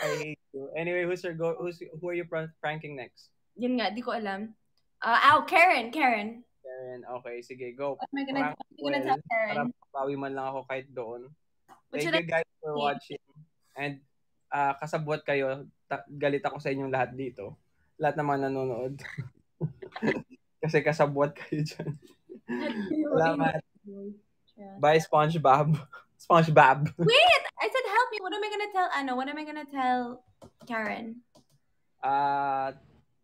I hate you. Anyway, who's your go? Who's who are you prank- pranking next? Yun nga, di ko alam. Uh, oh, Karen, Karen. Karen, okay, sige, go. What am I gonna, what am I gonna tell Para Karen? mapawi man lang ako kahit doon. What Thank I you guys for say? watching. And ah kasabwat kayo. Ta- galit ako sa inyong lahat dito. Lahat ng mga nanonood. Kasi kasabwat kayo dyan. Salamat. Bye, SpongeBob. SpongeBob. Wait, I said help me. What am I gonna tell Ano? What am I gonna tell Karen? Uh,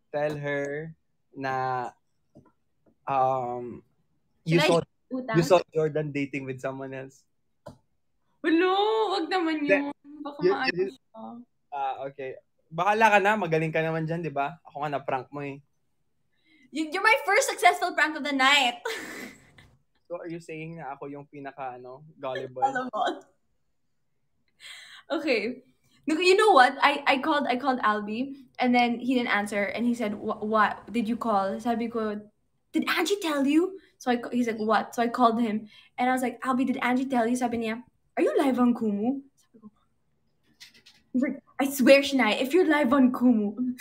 tell her na um you Should saw you saw Jordan dating with someone else. Hello, wag naman yun. Baka You- maano siya. Ah, okay. Bahala ka na, magaling ka naman dyan, di ba? Ako nga na-prank mo eh. You, you're my first successful prank of the night. So are you saying na ako yung pinaka ano, gullible? Okay. You know what? I I called I called Albie and then he didn't answer and he said what, did you call? Sabi ko, did Angie tell you? So I he's like what? So I called him and I was like, Albie, did Angie tell you? Sabi niya, are you live on Kumu? He's like, I swear, Shanai, if you're live on Kumu,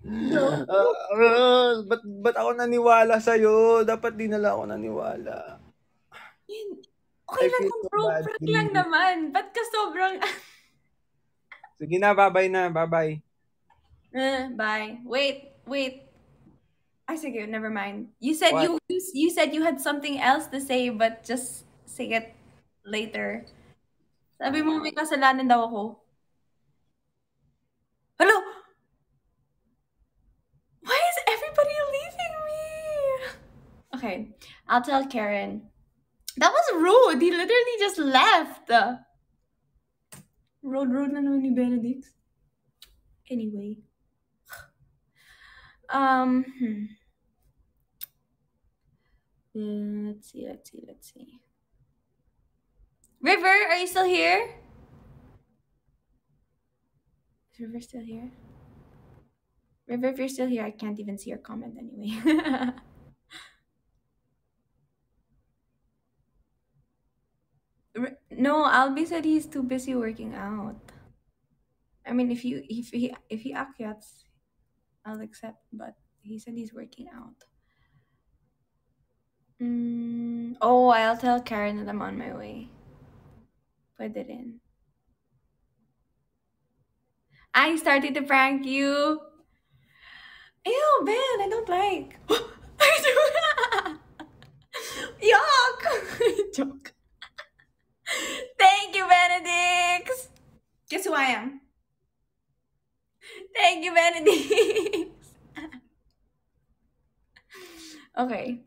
Uh, uh, ba't, ba't ako naniwala sa'yo? Dapat di na lang ako naniwala. okay I lang kung so bro, prank lang naman. Ba't ka sobrang, Sige na, bye-bye na, bye-bye. Eh, bye. Wait, wait. I sige, never mind. You said What? you, you you said you had something else to say, but just say it later. Sabi mo may kasalanan daw ako. Okay, I'll tell Karen. That was rude. He literally just left. Road, road na naman ni Benedix. Anyway. Um, hmm. Let's see, let's see, let's see. River, are you still here? Is River still here? River, if you're still here, I can't even see your comment anyway. no, Albi said he's too busy working out. I mean, if you if he if he acquiesces, I'll accept. But he said he's working out. Mm, oh, I'll tell Karen that I'm on my way. Pwede rin. I started to prank you. Ew, Ben, I don't like. I do. Yuck! Joke. Benedix. Guess who I am? Thank you, Benedix. okay.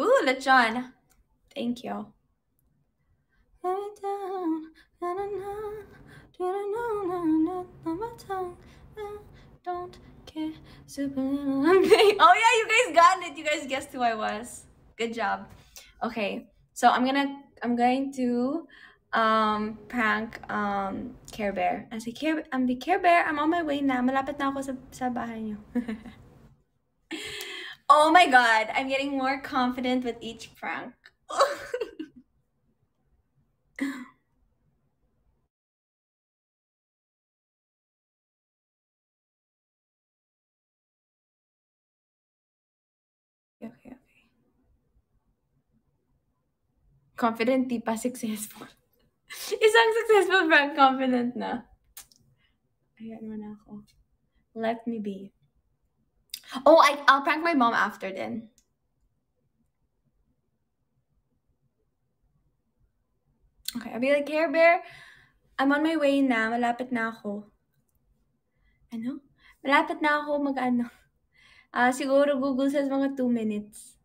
Ooh, lechon. Thank you. Don't care. Super. Oh yeah, you guys got it. You guys guessed who I was. Good job. Okay, so I'm gonna I'm going to um prank um Care Bear. I say Care I'm the Care Bear. I'm on my way na. Malapit na ako sa sa bahay niyo. oh my god, I'm getting more confident with each prank. Confident, di pa successful. Isang successful prank, confident na. Ayan mo na ako. Let me be. Oh, I, I'll prank my mom after then. Okay, I'll be like, Care Bear, I'm on my way na. Malapit na ako. Ano? Malapit na ako mag-ano. Ah, siguro Google says mga 2 minutes.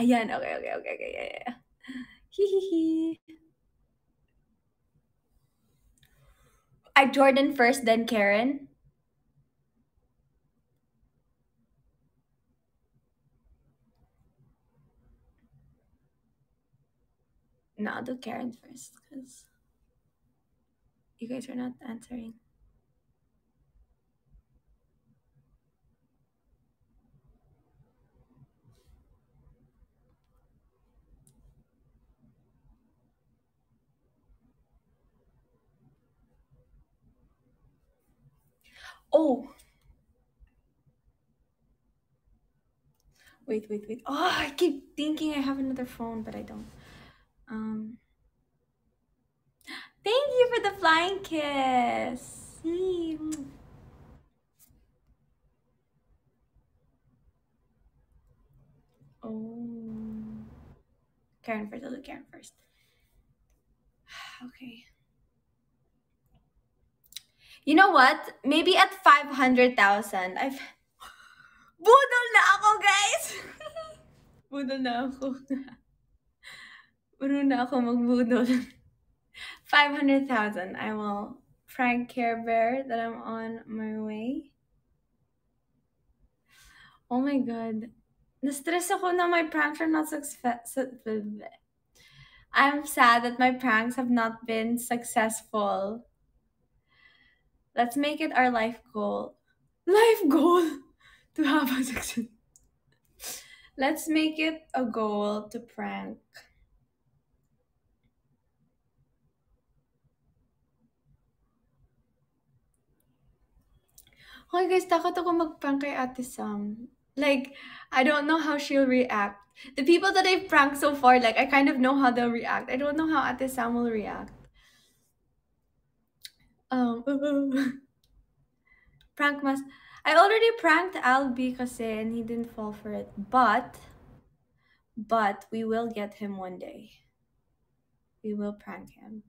Ayan, okay, okay, okay, okay, yeah, yeah. I Jordan first, then Karen. No, I'll do Karen first because you guys are not answering. Oh. Wait, wait, wait. Oh, I keep thinking I have another phone, but I don't. Um. Thank you for the flying kiss. Yee. Oh. Karen first. I'll do Karen first. Okay. You know what? Maybe at 500,000, I've... Budol na ako, guys! Budol na ako. Marunong na ako magbudol. 500,000, I will prank Care Bear that I'm on my way. Oh my god. Na-stress ako na my pranks are not successful. I'm sad that my pranks have not been successful. Let's make it our life goal. Life goal to have a success. Let's make it a goal to prank. Okay guys, takot ako mag-prank kay Ate Sam. Like, I don't know how she'll react. The people that I've pranked so far, like, I kind of know how they'll react. I don't know how Ate Sam will react. Um, prank. I already pranked Albie kasi and he didn't fall for it. But, but we will get him one day. We will prank him.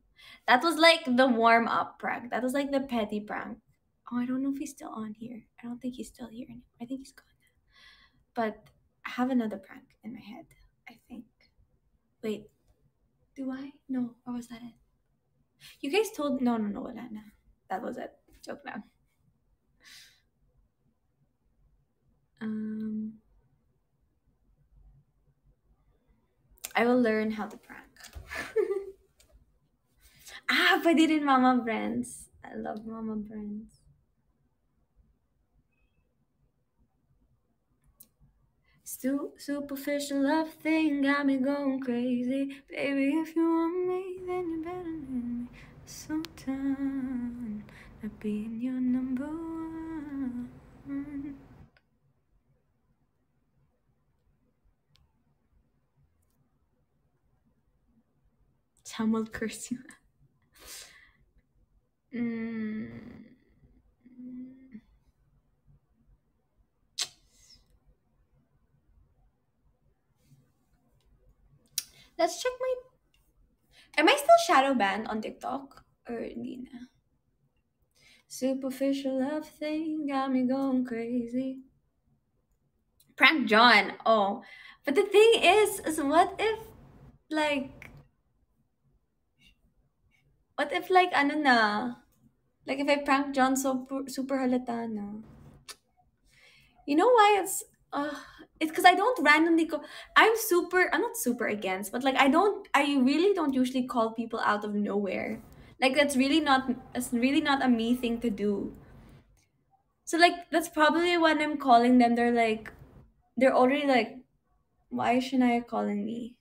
That was like the warm up prank. That was like the petty prank. Oh, I don't know if he's still on here. I don't think he's still here anymore. I think he's gone. But I have another prank in my head, I think. Wait, do I? No, or was that it? You guys told no no no wala na. That was it. Joke lang. Um I will learn how to prank. ah, pwede rin Mama Brands. I love Mama Brands. Stu- superficial love thing got me going crazy. Baby, if you want me, then you better let me. So done not being your number one. Curse you. Mm. Let's check my. Am I still shadow banned on TikTok? Or hindi na? Superficial love thing got me going crazy. Prank John. Oh. But the thing is, is what if, like, what if, like, ano na? Like, if I prank John so super halata? You know why it's, uh, it's because I don't randomly go. I'm super. I'm not super against, but like I don't. I really don't usually call people out of nowhere. Like that's really not. That's really not a me thing to do. So like that's probably when I'm calling them. They're like, they're already like, why is Shanaia calling me?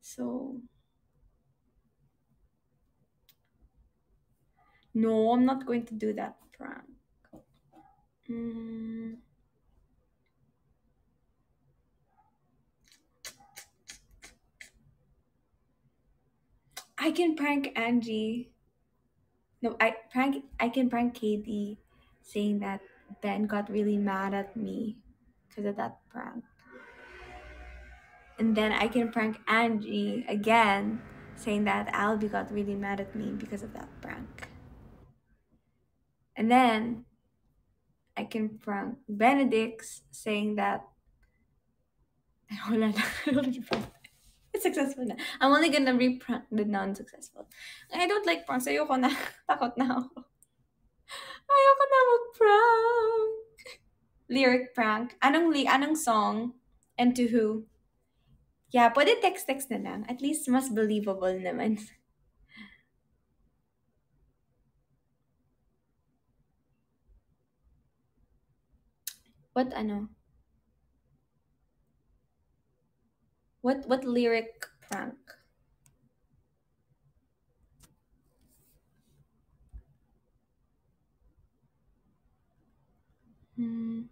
So. No, I'm not going to do that prank. Mm. I can prank Angie. No, I prank. I can prank Katie, saying that Ben got really mad at me because of that prank. And then I can prank Angie again, saying that Albie got really mad at me because of that prank. And then I can prank Benedix's saying that. Successful na. I'm only gonna re-prank the non-successful. I don't like pranks. Ayoko na. Takot na ako. Ayoko na mag-prank. Lyric prank. Anong, li anong song? And to who? Yeah, pwede text-text na lang. At least mas believable naman. What ano? What what lyric prank? Hmm.